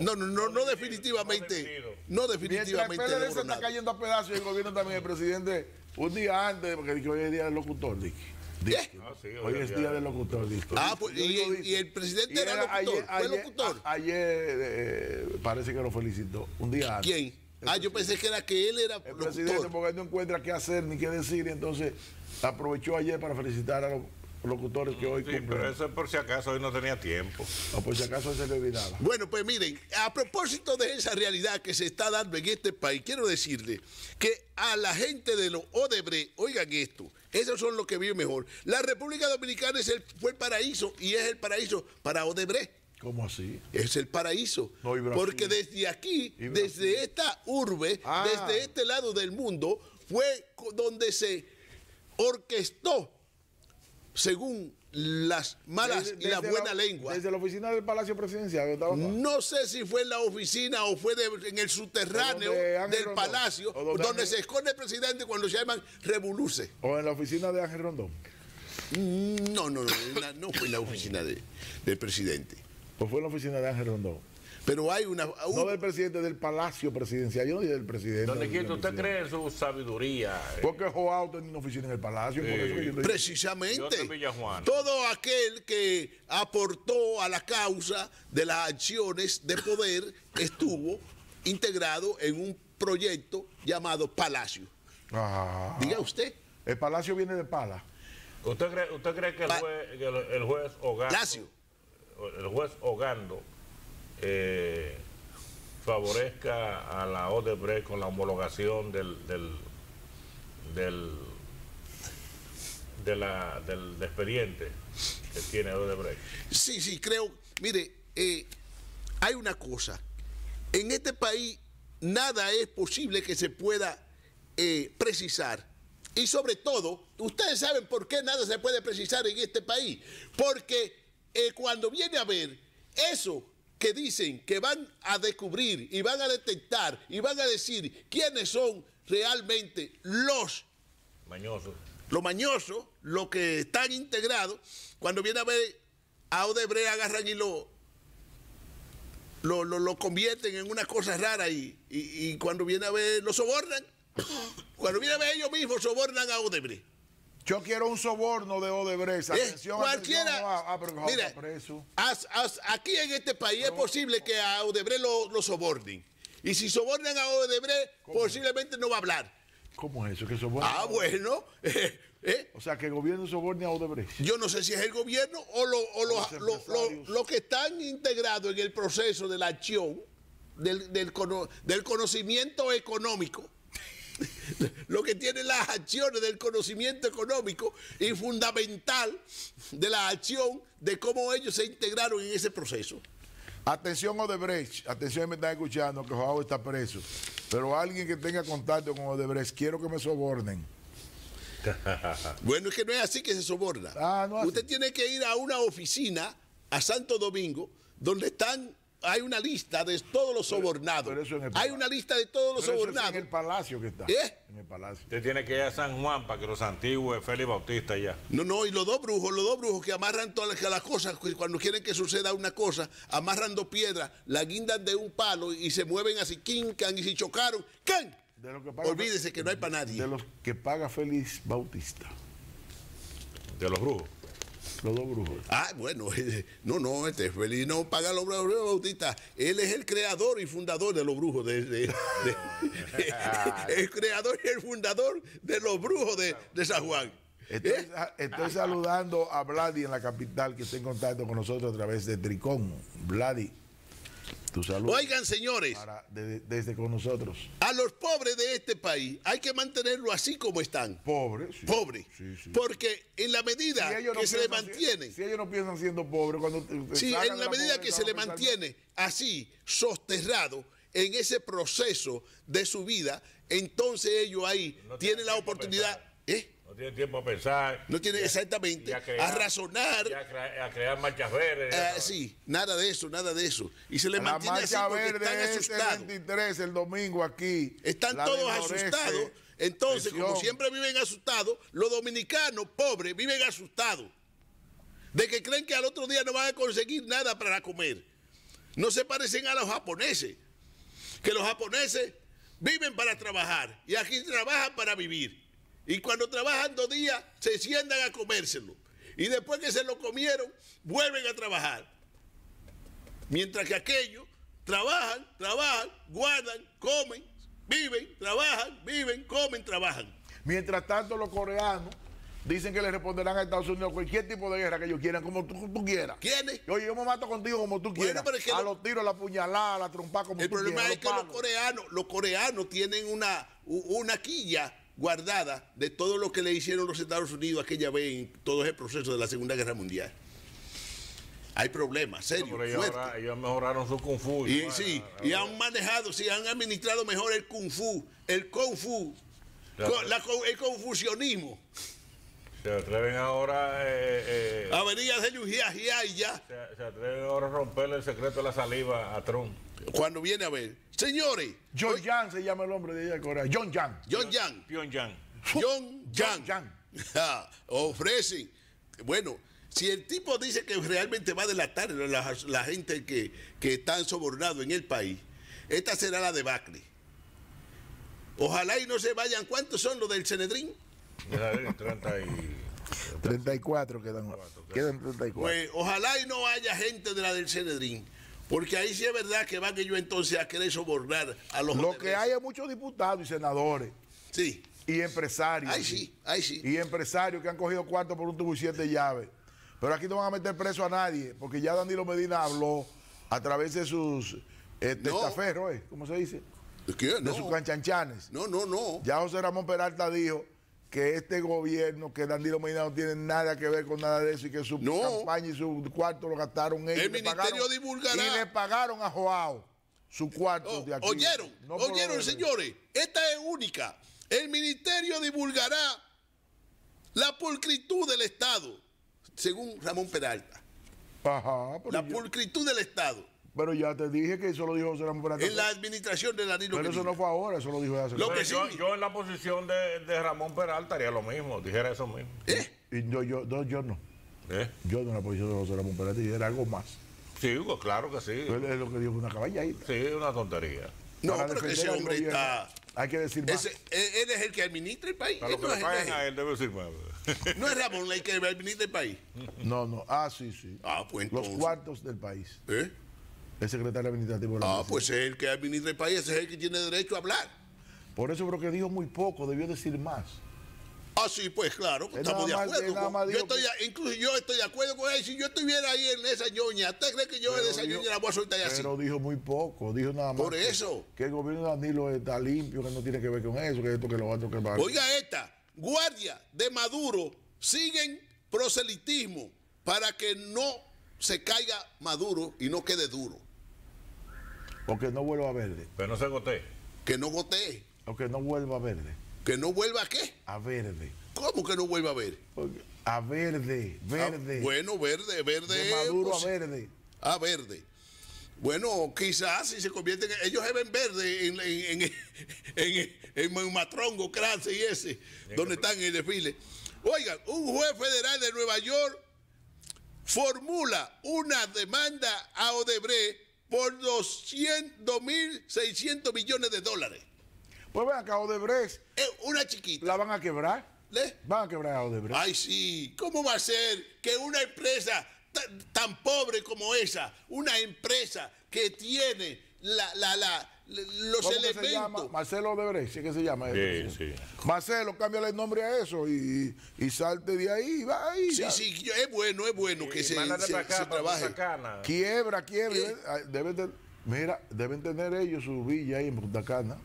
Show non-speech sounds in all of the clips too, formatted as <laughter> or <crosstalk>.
no. No, no, no, definitivamente. No definitivamente. Mientras el PLD se está cayendo a pedazos y el gobierno también, el presidente, un día antes, porque dijo, hoy es día del locutor, Dick. Dick. ¿Qué? Ah, sí, Hoy es día del locutor, Dick. Ah, pues, y, el presidente y era locutor, ayer, fue ayer- locutor. ayer, eh, parece que lo felicitó, un día antes. ¿Quién? Ah, yo pensé que era que él era El presidente, locutor. porque él no encuentra qué hacer ni qué decir, y entonces aprovechó ayer para felicitar a los locutores que hoy Sí, cumplen. pero eso es por si acaso hoy no tenía tiempo. O por si acaso se le olvidaba. Bueno, pues miren, a propósito de esa realidad que se está dando en este país, quiero decirle que a la gente de los Odebrecht, oigan esto, esos son los que viven mejor. La República Dominicana es el, fue el paraíso y es el paraíso para Odebrecht. ¿Cómo así? Es el paraíso. No. Porque desde aquí, desde esta urbe, Ah. desde este lado del mundo, fue donde se orquestó, según las malas Desde- y la buena lengua. Desde la oficina del Palacio Presidencial. estaba. No sé si fue en la oficina o fue de- en el subterráneo del Rondón. palacio, donde se esconde el presidente cuando se llaman revoluce. O en la oficina de Ángel Rondón. No, no, no, la- no fue en la oficina de- del presidente. Pues fue en la oficina de Ángel Rondón. Pero hay una... un- No del presidente, del Palacio Presidencial. Yo no dije del presidente. Quiera, ¿usted cree en su sabiduría? eh? Porque Joao tenía una oficina en el Palacio. Por eso que yo Precisamente. Todo aquel que aportó a la causa de las acciones de poder estuvo integrado en un proyecto llamado Palacio. Ah. Diga usted. El Palacio viene de Pala. ¿Usted cree, usted cree que el juez, que el, el juez Ogando, Lacio. el juez Ogando eh, favorezca a la Odebrecht con la homologación del del del, del expediente que tiene Odebrecht? Sí, sí, creo. Mire, eh, hay una cosa. En este país nada es posible que se pueda eh, precisar. Y sobre todo, ustedes saben por qué nada se puede precisar en este país. Porque cuando viene a ver eso que dicen que van a descubrir y van a detectar y van a decir quiénes son realmente los Mañoso. los mañosos, los que están integrados, cuando viene a ver a Odebrecht agarran y lo, lo, lo- lo convierten en una cosa rara y, y- y cuando viene a ver lo sobornan. Cuando viene a ver ellos mismos sobornan a Odebrecht. Yo quiero un soborno de Odebrecht. ¿Eh? Atención, Cualquiera. atención. Ah, ah, pero Mira, está preso. as- as- aquí en este país es posible que a Odebrecht lo, lo sobornen. Y si sobornan a Odebrecht, posiblemente no va a hablar. ¿Cómo es eso? Que soborna? Ah, bueno. <laughs> ¿eh? O sea, que el gobierno soborne a Odebrecht. Yo no sé si es el gobierno o lo, o lo- Los lo- lo- empresarios. lo que están integrados en el proceso de la acción, del, del del conocimiento económico, <laughs> lo que tienen las acciones del conocimiento económico y fundamental de la acción de cómo ellos se integraron en ese proceso. Atención Odebrecht, atención me están escuchando que Joao está preso. Pero alguien que tenga contacto con Odebrecht, quiero que me sobornen. <laughs> Bueno, es que no es así que se soborna. Ah, no. Usted tiene que ir a una oficina a Santo Domingo donde están hay una lista de todos los sobornados. pero eso en el hay una lista de todos los Pero eso es sobornados. en el palacio que está. ¿Eh? En el palacio. Usted tiene que ir a San Juan para que los antiguos Félix Bautista ya. No, no, y los dos brujos, los dos brujos que amarran todas las, las cosas, cuando quieren que suceda una cosa, amarran dos piedras, la guindan de un palo y se mueven así, quincan, y si chocaron, ¡can! De lo que paga- Olvídese que no hay para nadie. De los que paga Félix Bautista. De los brujos. Los dos brujos. Ah, bueno, <laughs> no, no, este Feliz no paga los brujos Bautista. Él es el creador y fundador de los brujos. De, de- de- <laughs> el creador y el fundador de los brujos de, de San Juan. Estoy, ¿Eh? estoy saludando a Vladi en la capital que está en contacto con nosotros a través de Tricón. Vladi, tu salud Oigan, señores, para- de- desde con nosotros. a los pobres de este país hay que mantenerlo así como están. Sí. Pobres. Sí, sí. Porque en la medida Si ellos no que se le si- mantiene. Si, ellos no piensan siendo pobres, cuando Sí, en la medida que se le mantiene así, sosterrado en ese proceso de su vida, entonces ellos ahí No tienen la oportunidad, pensar. No tiene tiempo a pensar. No tiene a- exactamente y a razonar. y a, cre- a crear marchas verdes. Ah, sí, nada de eso, nada de eso. Y se le La mantiene así marcha porque están verde es el asustados. 23, el domingo aquí. Están todos asustados. Entonces, como siempre viven asustados, los dominicanos pobres viven asustados. De que creen que al otro día no van a conseguir nada para comer. no se parecen a los japoneses, que los japoneses viven para trabajar y aquí trabajan para vivir. Y cuando trabajan dos días, se sientan a comérselo. Y después que se lo comieron, vuelven a trabajar. Mientras que aquellos trabajan, trabajan, guardan, comen, viven, trabajan, viven, comen, trabajan. Mientras tanto, los coreanos dicen que le responderán a Estados Unidos cualquier tipo de guerra que ellos quieran, como tú, tú quieras. ¿Quiénes? Oye, yo me mato contigo como tú quieras. es que a lo- los tiros, a la puñalada, a la trompa, como El tú problema quieras. es que los coreanos, los coreanos tienen una, una quilla guardada de todo lo que le hicieron los Estados Unidos aquella vez en todo ese proceso de la Segunda Guerra Mundial. Hay problemas, serios, ellos, fuertes. ahora- ellos mejoraron su kung fu. Y sí, y han manejado, sí, han administrado mejor el kung fu, el kung fu, la el confusionismo. Se atreven ahora, eh, eh, A venir a hacerle un jia, jia y ya, se, se atreven ahora a romperle el secreto de la saliva a Trump. cuando viene a ver. Señores, John Yang se llama el hombre de allá de Corea. John Yang. John Yang, Pyongyang. John Yang, Yang. <laughs> Ah, ofrecen. Bueno, si el tipo dice que realmente va a delatar a la, la gente que, que están sobornados en el país, esta será la debacle. Ojalá y no se vayan. ¿Cuántos son los del Cenedrín? Deja de ir, 30 y... 34 quedan. Quedan 34. Pues ojalá y no haya gente de la del Cenedrín. Porque ahí sí es verdad que van ellos entonces a querer sobornar a los Lo que hay es muchos diputados y senadores Sí, y empresarios. ahí sí, ahí sí. Y empresarios que han cogido cuarto por un tubo y siete llaves. Pero aquí no van a meter preso a nadie, porque ya Danilo Medina habló a través de sus eh, No. testaferros, ¿eh? ¿cómo se dice? ¿Qué? De No, sus canchanchanes. no, no. no. Ya José Ramón Peralta dijo que este gobierno, que Danilo Medina no tiene nada que ver con nada de eso y que su No. campaña y su cuarto lo gastaron ellos. El ministerio pagaron- divulgará. Y le pagaron a Joao su cuarto Oh, de aquí. ¿Oyeron? No ¿Oyeron, señores? Esta es única. El ministerio divulgará la pulcritud del Estado, según Ramón Peralta. Ajá, La yo- pulcritud del Estado pero ya te dije que eso lo dijo José Ramón Peralta. en la administración de Danilo Pero eso no fue ahora, eso lo dijo hace Lo Pero que yo, sí- yo en la posición de, de Ramón Peralta haría lo mismo, dijera eso mismo. ¿Eh? Y yo, yo, no, yo no. ¿Eh? Yo no en la posición de José Ramón Peralta y era algo más. Sí, pues claro que sí. Él es lo que dijo una caballadita. Sí, una tontería. No, Para pero que ese hombre gobierno, está... Hay que decir más. ese- él es el que administra el país. Para lo Él que no, le es, a es- él debe decir más. <laughs> no es Ramón el que administra el país. No, no. Ah, sí, sí. Ah, pues Los entonces. cuartos del país. ¿Eh? El secretario administrativo de la Ah, nación. pues es el que administra el país, ese es el que tiene derecho a hablar. Por eso creo que dijo muy poco, debió decir más. Ah, sí, pues claro, Él estamos de acuerdo. con- yo estoy, que- incluso yo estoy de acuerdo con él. Si yo estuviera ahí en esa ñoña, ¿usted cree que yo de Pero esa dijo- ñoña la voy a soltar así? Pero dijo muy poco, dijo nada más. Por que- eso. Que el gobierno de Danilo está limpio, que no tiene que ver con eso, que esto, que lo otro, que va. Oiga esta, guardia de Maduro siguen proselitismo para que no se caiga Maduro y no quede duro, Porque no vuelva a verde. Pero no se gote. que no gotee, O que no vuelva a verde. que no vuelva a qué. A verde. ¿Cómo que no vuelva a ver? Porque- A verde, verde. Ah, bueno, verde, verde. de Maduro pues, a verde. a verde. Bueno, quizás si se convierten en. Ellos se ven verde en, en, en, <laughs> en, en, en Matrongo, Crance y ese, donde están en el desfile. Oigan, un juez federal de Nueva York formula una demanda a Odebrecht por 2.600 millones de dólares. Pues ven acá, Odebrecht, Es una chiquita. ¿la van a quebrar? ¿le? Van a quebrar a Odebrecht. Ay, sí, ¿cómo va a ser que una empresa tan, pobre como esa, una empresa que tiene la, la, la, los ¿Cómo que se elementos... llama? Marcelo Odebrecht, ¿sí que se llama? Sí, eso? sí. Marcelo, cámbiale el nombre a eso y, y salte de ahí, va ahí. Sí, ya. sí, es bueno, es bueno que se, se- para acá, se trabaje. Quiebra, quiebra. ¿Qué? Ah, Deben de- mira, deben tener ellos su villa ahí en Punta Cana.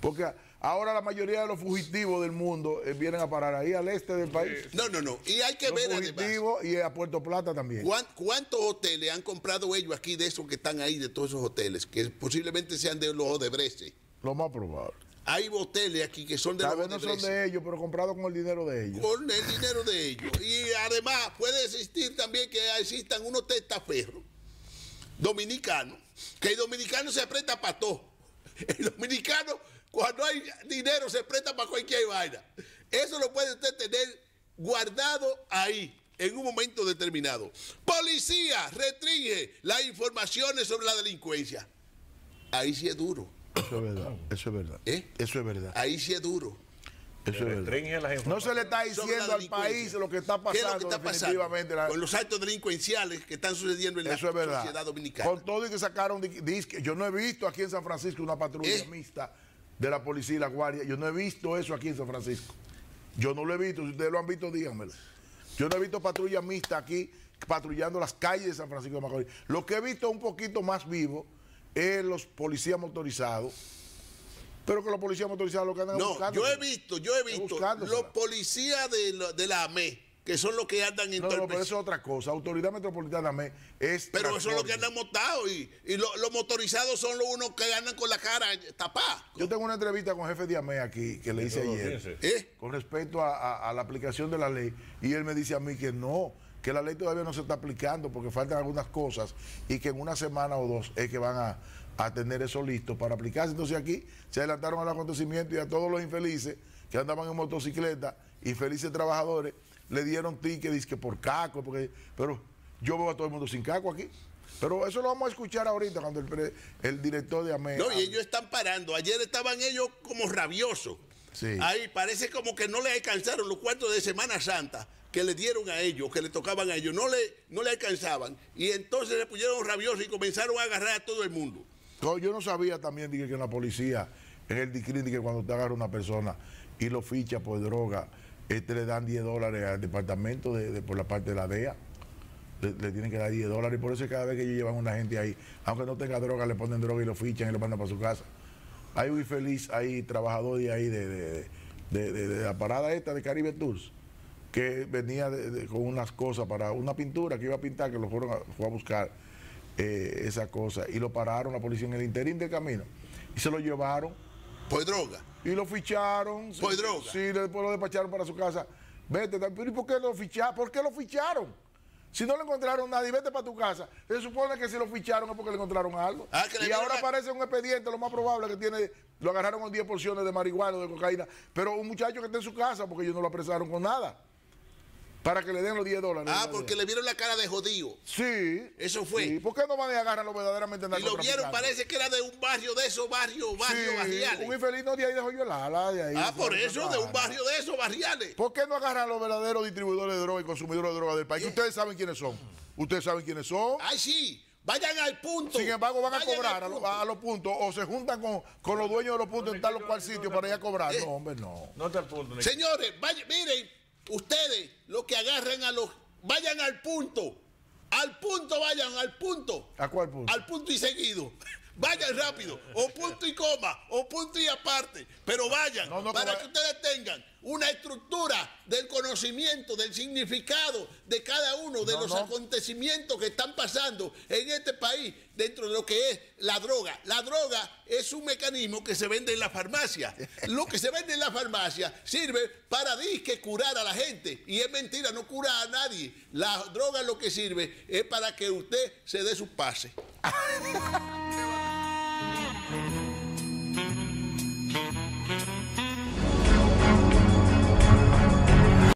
Porque ahora la mayoría de los fugitivos del mundo eh, vienen a parar ahí al este del país. No, no, no. Y hay que Los ver además y a Puerto Plata también. cuán- cuántos hoteles han comprado ellos aquí de esos que están ahí, de todos esos hoteles, que posiblemente sean de los Odebrecht. Lo más probable. Hay hoteles aquí que son de Tal los vez no son de ellos, pero comprados con el dinero de ellos. con el dinero de ellos. Y además puede existir también que existan unos testaferros dominicanos, que el dominicano se presta para todo. El dominicano, cuando hay dinero, se presta para cualquier vaina. Eso lo puede usted tener guardado ahí, en un momento determinado. Policía restringe las informaciones sobre la delincuencia. Ahí sí es duro. Eso es verdad, eso es verdad. ¿Eh? Eso es verdad. Ahí sí es duro. Eso es verdad. No se le está diciendo al país lo que está ¿Qué es lo pasando que está pasando definitivamente. la- con los actos delincuenciales que están sucediendo en la Eso es verdad. sociedad dominicana? Con todo y que sacaron di- disque. Yo no he visto aquí en San Francisco una patrulla ¿Eh? mixta de la policía y la guardia. Yo no he visto eso aquí en San Francisco. Yo no lo he visto. Si ustedes lo han visto, díganmelo. Yo no he visto patrulla mixta aquí patrullando las calles de San Francisco de Macorís. Lo que he visto un poquito más vivo es los policías motorizados. Pero que los policías motorizados lo que andan No, buscando. yo he visto, yo he visto los policías de, de la AME, que son los que andan en No, no, pero eso es otra cosa. Autoridad Metropolitana me es. Pero eso es lo que transporte. andan montados y, y lo- los motorizados son los unos que andan con la cara tapada. Yo tengo una entrevista con el jefe de AME aquí que le hice ayer. ¿Eh? con respecto a, a- a la aplicación de la ley y él me dice a mí que no, que la ley todavía no se está aplicando porque faltan algunas cosas y que en una semana o dos es que van a, a tener eso listo para aplicarse. Entonces aquí se adelantaron al acontecimiento y a todos los infelices que andaban en motocicleta, infelices trabajadores, le dieron ticket dizque por caco, porque, pero yo veo a todo el mundo sin caco aquí. Pero eso lo vamos a escuchar ahorita cuando el, el director de AME... No, y ellos están parando. Ayer estaban ellos como rabiosos. Sí. Ahí parece como que no les alcanzaron los cuartos de Semana Santa que le dieron a ellos, que le tocaban a ellos. No le, no le alcanzaban. Y entonces se pusieron rabiosos y comenzaron a agarrar a todo el mundo. No, yo no sabía también que en la policía, en el DICRIN, que cuando te agarra una persona y lo ficha por droga, este le dan 10 dólares al departamento de, por la parte de la DEA. Le, tienen que dar 10 dólares y por eso cada vez que ellos llevan una gente ahí, aunque no tenga droga, le ponen droga y lo fichan y lo mandan para su casa. Hay un infeliz ahí, trabajador de ahí, de, de- la parada esta de Caribe Tours, que venía con unas cosas para una pintura que iba a pintar, que lo fueron a, fue a buscar eh, esa cosa y lo pararon la policía en el interín del camino y se lo llevaron Por droga. y lo ficharon. Por sí, droga. Sí, después lo despacharon para su casa. Vete, ¿y por qué lo ficharon? ¿Por qué lo ficharon? Si no le encontraron nada y vete para tu casa, se supone que si lo ficharon es porque le encontraron algo. Ah, le y ahora aparece un expediente, lo más probable que tiene, lo agarraron con 10 porciones de marihuana o de cocaína, pero un muchacho que está en su casa porque ellos no lo apresaron con nada. Para que le den los 10 dólares. Ah, porque le vieron la cara de jodido. Sí. Eso fue. Sí. ¿Por qué no van y agarran lo verdaderamente Y lo vieron, parece que era de un barrio de esos barrios, barrios Sí, barriales. un infeliz no de ahí de Joyolala, de ahí. Ah, por eso, de un barrio de esos barriales. ¿Por qué no agarran los verdaderos distribuidores de droga y consumidores de droga del país? Ustedes saben quiénes son. Ustedes saben quiénes son. Ay, sí. Vayan al punto. Sin embargo, van a cobrar a, lo- a los puntos o se juntan con, con los dueños de los puntos en tal o cual sitio para ir a cobrar. Eh. No, hombre, no. No está al punto. ni- Señores, vaya- miren, ustedes, los que agarran a los. Vayan al punto. Al punto, vayan, al punto. ¿A cuál punto? Al punto y seguido. Vayan rápido. O punto y coma. O punto y aparte. Pero vayan. No, no, para que ustedes tengan una estructura del conocimiento, del significado de cada uno de No, los acontecimientos que están pasando en este país dentro de lo que es la droga. La droga es un mecanismo que se vende en la farmacia. Lo que se vende en la farmacia sirve para disque curar a la gente. Y es mentira, no cura a nadie. La droga lo que sirve es para que usted se dé su pase. <laughs>